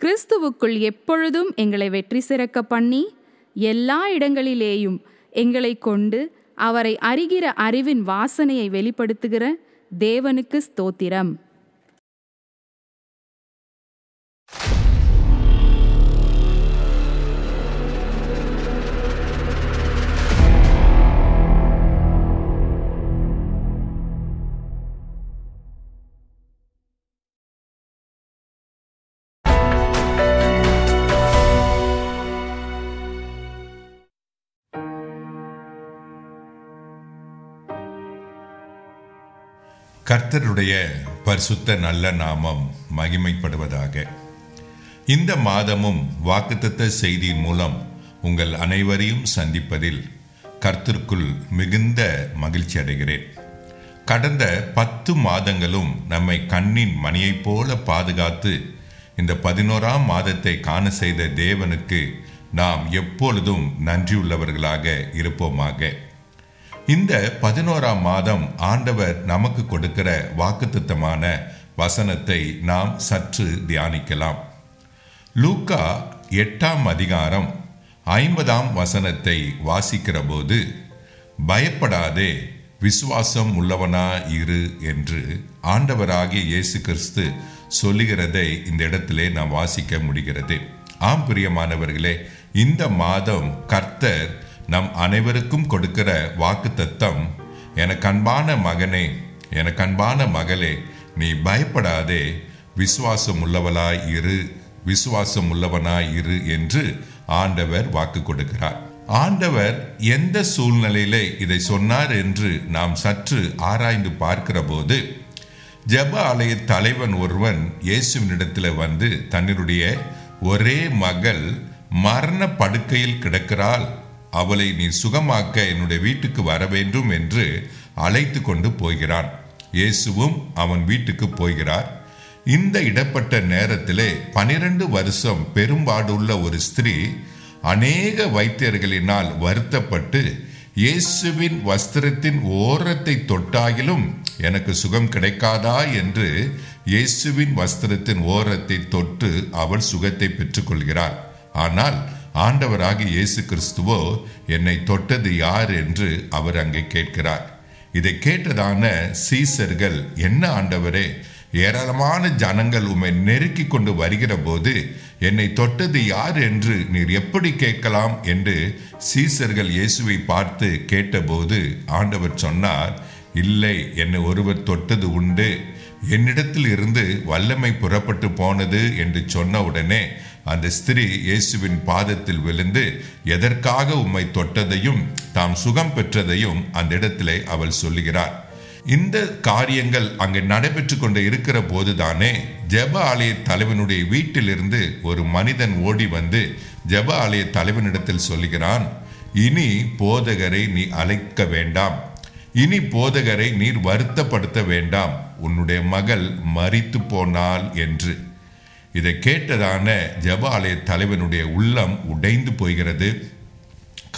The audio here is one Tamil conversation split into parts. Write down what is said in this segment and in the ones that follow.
கிறிஸ்துவுக்குள் எப்பொழுதும் எங்களை வெற்றி சிறக்க பண்ணி எல்லா இடங்களிலேயும் எங்களை கொண்டு அவரை அறிகிற அறிவின் வாசனையை வெளிப்படுத்துகிற தேவனுக்கு ஸ்தோத்திரம். கர்த்தருடைய பரிசுத்த நல்ல நாமம் மகிமைப்படுவதாக. இந்த மாதமும் வாக்குத்தத்த செய்தியின் மூலம் உங்கள் அனைவரையும் சந்திப்பதில் கர்த்தருக்குள் மிகுந்த மகிழ்ச்சி அடைகிறேன். கடந்த பத்து மாதங்களும் நம்மை கண்ணின் மணியைப் போல பாதுகாத்து இந்த பதினோராம் மாதத்தை காண செய்த தேவனுக்கு நாம் எப்பொழுதும் நன்றியுள்ளவர்களாக இருப்போமாக. இந்த பதினோராம் மாதம் ஆண்டவர் நமக்கு கொடுக்கிற வாக்குத்தத்தமான வசனத்தை நாம் சற்று தியானிக்கலாம். லூக்கா எட்டாம் அதிகாரம் ஐம்பதாம் வசனத்தை வாசிக்கிற போது பயப்படாதே விசுவாசம் உள்ளவனா இரு என்று ஆண்டவராகிய இயேசு கிறிஸ்து சொல்லுகிறதை இந்த இடத்திலே நாம் வாசிக்க முடிகிறது. ஆம் பிரியமானவர்களே இந்த மாதம் கர்த்தர் நம் அனைவருக்கும் கொடுக்கிற வாக்கு தத்தம் எனக்கு அன்பான மகனே எனக்கு அன்பான மகளே நீ பயப்படாதே. விசுவாசம் உள்ளவளாய் இரு விசுவாசம் உள்ளவனாய் இரு என்று ஆண்டவர் வாக்கு கொடுக்கிறார். ஆண்டவர் எந்த சூழ்நிலையிலே இதை சொன்னார் என்று நாம் சற்று ஆராய்ந்து பார்க்கிற போது ஜப ஆலய தலைவன் ஒருவன் இயேசுவினிடத்தில் வந்து தன்னுடைய ஒரே மகள் மரண படுக்கையில் கிடக்கிறாள். அவளை நீ சுகமாக்க என்னுடைய வீட்டுக்கு வர வேண்டும் என்று அழைத்து கொண்டு போகிறான். இயேசுவும் அவன் வீட்டுக்கு போகிறார். இந்த இடப்பட்ட நேரத்திலே பனிரெண்டு வருஷம் பெரும்பாடுள்ள ஒரு ஸ்திரீ அநேக வைத்தியர்களினால் வருத்தப்பட்டு இயேசுவின் வஸ்திரத்தின் ஓரத்தை தொட்டாயிலும் எனக்கு சுகம் கிடைக்காதா? என்று இயேசுவின் வஸ்திரத்தின் ஓரத்தை தொட்டு அவள் சுகத்தை பெற்றுக்கொள்கிறாள். ஆனால் ஆண்டவராக இயேசு கிறிஸ்துவோ என்னை தொட்டது யார் என்று அவர் அங்கே கேட்கிறார். இதை கேட்டதான சீசர்கள் என்ன ஆண்டவரே ஏராளமான ஜனங்கள் உம்மை நெருக்கி கொண்டு வருகிற போது என்னை தொட்டது யார் என்று நீர் எப்படி கேட்கலாம் என்று சீசர்கள் இயேசுவை பார்த்து கேட்டபோது ஆண்டவர் சொன்னார் இல்லை என்னை ஒருவர் தொட்டது உண்டு. என்னிடத்தில் இருந்து வல்லமை புறப்பட்டு போனது என்று சொன்ன உடனே அந்த ஸ்திரீ இயேசுவின் பாதத்தில் விழுந்து எதற்காக உம்மை தொட்டதையும் தாம் சுகம் பெற்றதையும் அந்த இடத்திலே அவள் சொல்லுகிறார். இந்த காரியங்கள் அங்கே நடைபெற்று கொண்டு இருக்கிற போதுதானே ஜப ஆலய தலைவனுடைய வீட்டிலிருந்து ஒரு மனிதன் ஓடி வந்து ஜப ஆலய தலைவனிடத்தில் சொல்லுகிறான் இனி போதகரை நீ அழைக்க வேண்டாம். இனி போதகரை நீர் வருத்தப்படுத்த வேண்டாம். உன்னுடைய மகள் மறித்து போனாள் என்று. இதை கேட்டதான ஜப ஆலய தலைவனுடைய உள்ளம் உடைந்து போகிறது.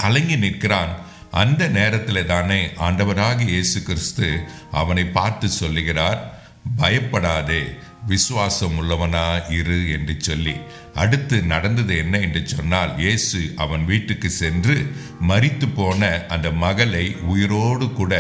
கலங்கி நிற்கிறான். அந்த நேரத்தில் தானே ஆண்டவராக இயேசு கிறிஸ்து அவனை பார்த்து சொல்லுகிறார் பயப்படாதே விசுவாசம் உள்ளவனா இரு என்று சொல்லி. அடுத்து நடந்தது என்ன என்று சொன்னால் இயேசு அவன் வீட்டுக்கு சென்று மறித்து போன அந்த மகளை உயிரோடு கூட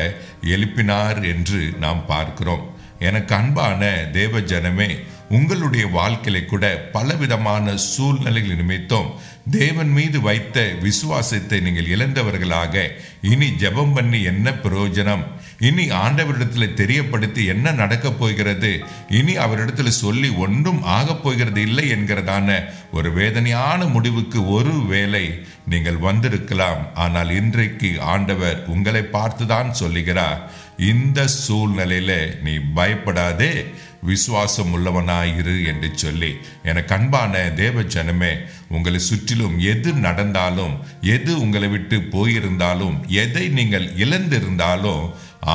எழுப்பினார் என்று நாம் பார்க்கிறோம். எனக்கு அன்பான தேவ ஜனமே உங்களுடைய வாழ்க்கையில கூட பலவிதமான சூழ்நிலைகள் நிமித்தம் தேவன் மீது வைத்த விசுவாசத்தை நீங்கள் இழந்தவர்களாக இனி ஜெபம் பண்ணி என்ன பிரயோஜனம்? இனி ஆண்டவரிடத்தில் தெரியப்படுத்தி என்ன நடக்கப் போகிறது? இனி அவரிடத்தில் சொல்லி ஒன்றும் ஆகப் போகிறது இல்லை என்கிறதான ஒரு வேதனையான முடிவுக்கு ஒரு வேளை நீங்கள் வந்திருக்கலாம். ஆனால் இன்றைக்கு ஆண்டவர் உங்களை பார்த்துதான் சொல்லுகிறார். இந்த சூழ்நிலையில நீ பயப்படாதே. விசுவாசம் உள்ளவனாயிரு என்று சொல்லி எனக்கு அன்பான தேவ ஜனமே உங்களை சுற்றிலும் எது நடந்தாலும் எது உங்களை விட்டு போயிருந்தாலும் எதை நீங்கள் இழந்திருந்தாலும்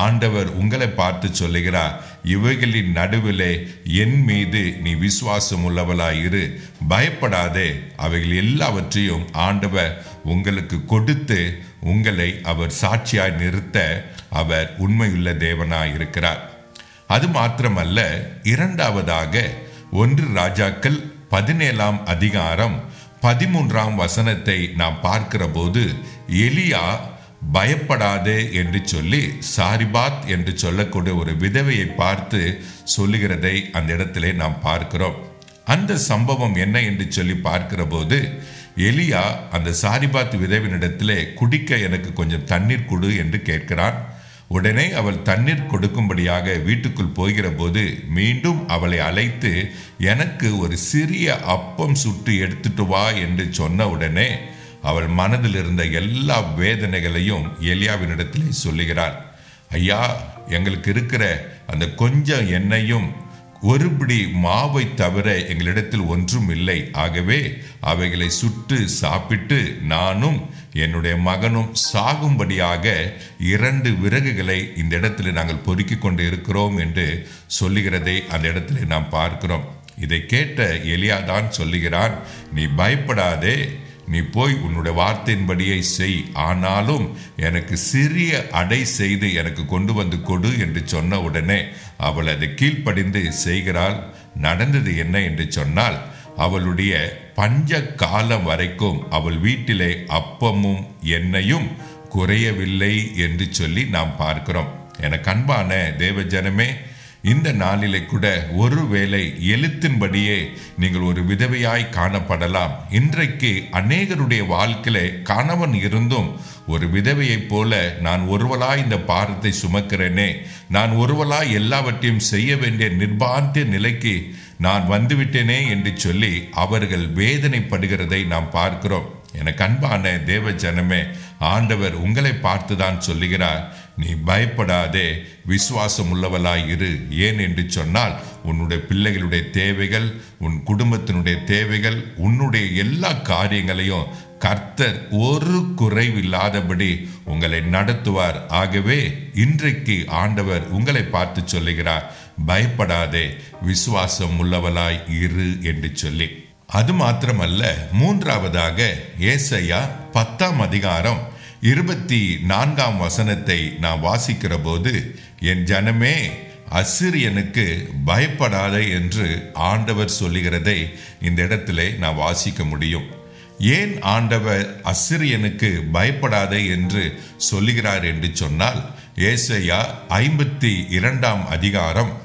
ஆண்டவர் உங்களை பார்த்து சொல்லுகிறார் இவைகளின் நடுவிலே என் மீது நீ விசுவாசம் உள்ளவளாயிரு பயப்படாதே அவைகள் எல்லாவற்றையும் ஆண்டவர் உங்களுக்கு கொடுத்து உங்களை அவர் சாட்சியாய் நிறுத்த அவர் உண்மையுள்ள தேவனாய் இருக்கிறார் அது மாத்திரமல்ல இரண்டாவதாக ஒன்று ராஜாக்கள் பதினேழாம் அதிகாரம் பதிமூன்றாம் வசனத்தை நாம் பார்க்கிற போது எலியா பயப்படாதே என்று சொல்லி சாரிபாத் என்று சொல்லக்கூடிய ஒரு விதவையை பார்த்து சொல்லுகிறதை அந்த இடத்திலே நாம் பார்க்கிறோம். அந்த சம்பவம் என்ன என்று சொல்லி பார்க்கிற போது எலியா அந்த சாரிபாத் விதவினிடத்திலே குடிக்க எனக்கு கொஞ்சம் தண்ணீர் கொடு என்று கேட்கிறான். உடனே அவள் தண்ணீர் கொடுக்கும்படியாக வீட்டுக்குள் போகிற போது மீண்டும் அவளை அழைத்து எனக்கு ஒரு சிறிய அப்பம் சுட்டு எடுத்துட்டு வா என்று சொன்ன உடனே அவள் மனதில் இருந்த எல்லா வேதனைகளையும் எலியாவினிடத்திலே சொல்லுகிறாள். ஐயா எங்களுக்கு இருக்கிற அந்த கொஞ்சம் எண்ணெயும் ஒருபடி மாவை தவிர எங்களிடத்தில் ஒன்றும் இல்லை. ஆகவே அவைகளை சுட்டு சாப்பிட்டு நானும் என்னுடைய மகனும் சாகும்படியாக இரண்டு விறகுகளை இந்த இடத்துல நாங்கள் பொறுக்கி கொண்டு இருக்கிறோம் என்று சொல்லுகிறதை அந்த இடத்துல நாம் பார்க்கிறோம். இதை கேட்ட எலியாதான் சொல்லுகிறான் நீ பயப்படாதே நீ போய் உன்னுடைய வார்த்தையின்படியை செய். ஆனாலும் எனக்கு சிறிய அடை செய்து எனக்கு கொண்டு வந்து கொடு என்று சொன்ன உடனே அவள் அதை கீழ்ப்படிந்து செய்கிறாள். நடந்தது என்ன என்று சொன்னால் அவளுடைய பஞ்ச காலம் வரைக்கும் அவள் வீட்டிலே அப்பமும் எண்ணெயும் குறையவில்லை என்று சொல்லி நாம் பார்க்கிறோம். எனக்கு அன்பான தேவஜனமே இந்த நாளிலே கூட ஒருவேளை எழுத்தின்படியே நீங்கள் ஒரு விதவையாய் காணப்படலாம். இன்றைக்கு அநேகருடைய வாழ்க்கையில கணவன் இருந்தும் ஒரு விதவையைப் போல நான் ஒருவலாய் இந்த பாரத்தை சுமக்கிறேனே. நான் ஒருவலாய் எல்லாவற்றையும் செய்ய வேண்டிய நிர்பாந்திய நிலைக்கு நான் வந்துவிட்டேனே என்று சொல்லி அவர்கள் வேதனைப்படுகிறதை நாம் பார்க்கிறோம். எனக்கு அன்பான தேவ ஜனமே ஆண்டவர் உங்களை பார்த்துதான் சொல்லுகிறார். நீ பயப்படாதே விசுவாசம் உள்ளவளாய் இரு. ஏன் என்று சொன்னால் உன்னுடைய பிள்ளைகளுடைய தேவைகள் உன் குடும்பத்தினுடைய தேவைகள் உன்னுடைய எல்லா காரியங்களையும் கர்த்தர் ஒரு குறைவில்லாதபடி உங்களை நடத்துவார். ஆகவே இன்றைக்கு ஆண்டவர் உங்களை பார்த்து சொல்லுகிறார் பயப்படாதே விசுவாசம் உள்ளவளாய் இரு என்று சொல்லி. அது மாத்திரமல்ல மூன்றாவதாக ஏசையா பத்தாம் அதிகாரம் இருபத்தி நான்காம் வசனத்தை நான் வாசிக்கிற போது என் ஜனமே அசிரியனுக்கு பயப்படாத என்று ஆண்டவர் சொல்லுகிறதை இந்த இடத்துல நான் வாசிக்க முடியும். ஏன் ஆண்டவர் அசிரியனுக்கு பயப்படாத என்று சொல்லுகிறார் என்று சொன்னால் ஏசையா ஐம்பத்தி இரண்டாம் அதிகாரம்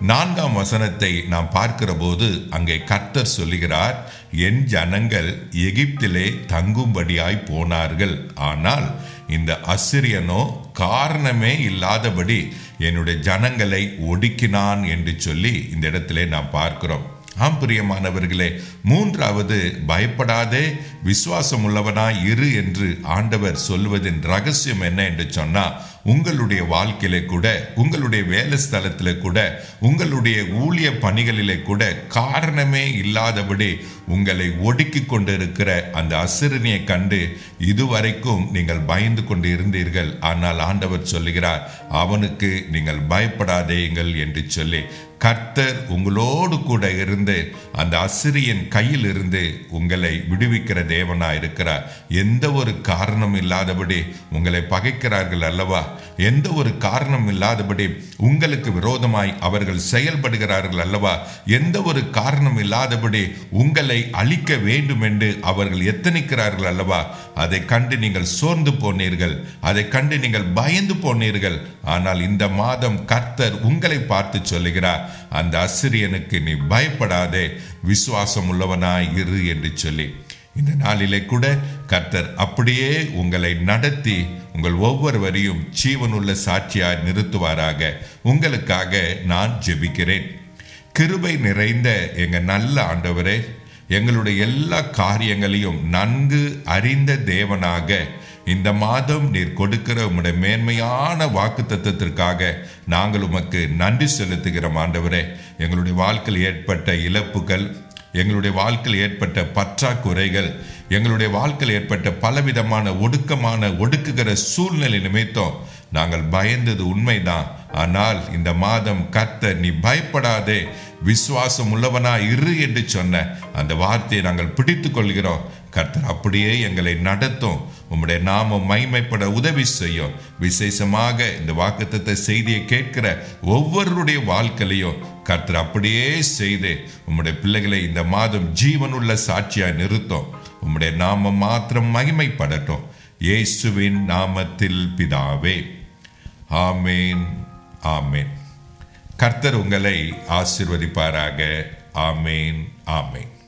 நான்காம் வசனத்தை நாம் பார்க்கிற போது அங்கே கர்த்தர் சொல்லுகிறார் என் ஜனங்கள் எகிப்திலே தங்கும்படியாய் போனார்கள். ஆனால் இந்த அசிரியனோ காரணமே இல்லாதபடி என்னுடைய ஜனங்களை ஒடுக்கினான் என்று சொல்லி இந்த இடத்திலே நாம் பார்க்கிறோம். ஆம் பிரியமானவர்களே மூன்றாவது பயப்படாதே விசுவாசம் உள்ளவனாய் இரு என்று ஆண்டவர் சொல்வதின் ரகசியம் என்ன என்று சொன்னால் உங்களுடைய வாழ்க்கையில கூட உங்களுடைய வேலை ஸ்தலத்தில் கூட உங்களுடைய ஊழிய பணிகளிலே கூட காரணமே இல்லாதபடி உங்களை ஒடுக்கி கொண்டிருக்கிற அந்த அசிறுனியை கண்டு இதுவரைக்கும் நீங்கள் பயந்து கொண்டு இருந்தீர்கள் ஆனால் ஆண்டவர் சொல்லுகிறார் அவனுக்கு நீங்கள் பயப்படாதேங்கள் என்று சொல்லி கர்த்தர் உங்களோடு கூட இருந்து அந்த அசிரியன் கையில் இருந்து உங்களை விடுவிக்கிற தேவனா இருக்கிறார். எந்த ஒரு காரணம் இல்லாதபடி உங்களை பகைக்கிறார்கள் அல்லவா? எந்த ஒரு காரணம் இல்லாதபடி உங்களுக்கு விரோதமாய் அவர்கள் செயல்படுகிறார்கள் அல்லவா? எந்த ஒரு காரணம் இல்லாதபடி உங்களை அழிக்க வேண்டும் என்று அவர்கள் எத்தனிக்கிறார்கள் அல்லவா? அதை கண்டு நீங்கள் சோர்ந்து போனீர்கள். அதை கண்டு நீங்கள் பயந்து போனீர்கள். ஆனால் இந்த மாதம் கர்த்தர் உங்களை பார்த்து சொல்லுகிறார். அந்த அசிரியனுக்கு நீ பயப்படாதே விசுவாசம் உள்ளவனாய் இரு என்று சொல்லி. இந்த நாளிலே கூட கர்த்தர் அப்படியே உங்களை நடத்தி உங்கள் ஒவ்வொருவரையும் ஜீவனுள்ள சாட்சியாய் நிறுத்துவாராக. உங்களுக்காக நான் ஜெபிக்கிறேன். கிருபை நிறைந்த எங்க நல்ல ஆண்டவரே எங்களுடைய எல்லா காரியங்களையும் நன்கு அறிந்த தேவனாக இந்த மாதம் நீர் கொடுக்கிற உம்முடைய மேன்மையான வாக்கு தத்துவத்திற்காக நாங்கள் உமக்கு நன்றி செலுத்துகிறோம் ஆண்டவரே. எங்களுடைய வாழ்க்கையில் ஏற்பட்ட இழப்புகள் எங்களுடைய வாழ்க்கையில் ஏற்பட்ட பற்றாக்குறைகள் எங்களுடைய வாழ்க்கையில் ஏற்பட்ட பலவிதமான ஒடுக்கமான ஒடுக்குகிற சூழ்நிலை நிமித்தம் நாங்கள் பயந்தது உண்மைதான். ஆனால் இந்த மாதம் கர்த்தர் நீ பயப்படாதே. விசுவாசம் உள்ளவனா இரு என்று சொன்ன அந்த வார்த்தையை நாங்கள் பிடித்து கொள்கிறோம். கர்த்தர் அப்படியே எங்களை நடத்தும். உம்முடைய நாமம் மைமைப்பட உதவி செய்யும். விசேஷமாக இந்த வாக்குத்தத்தை செய்தியை கேட்கிற ஒவ்வொருடைய வாழ்க்கையிலையும் கர்த்தர் அப்படியே செய்து உம்முடைய பிள்ளைகளை இந்த மாதம் ஜீவனுள்ள சாட்சியாக நிறுத்தும். உம்முடைய நாமம் மாத்திரம் மகிமைப்படட்டும். இயேசுவின் நாமத்தில் பிதாவே. ஆமேன். ஆமேன். கர்த்தர் உங்களை ஆசிர்வதிப்பாராக. ஆமேன். ஆமேன்.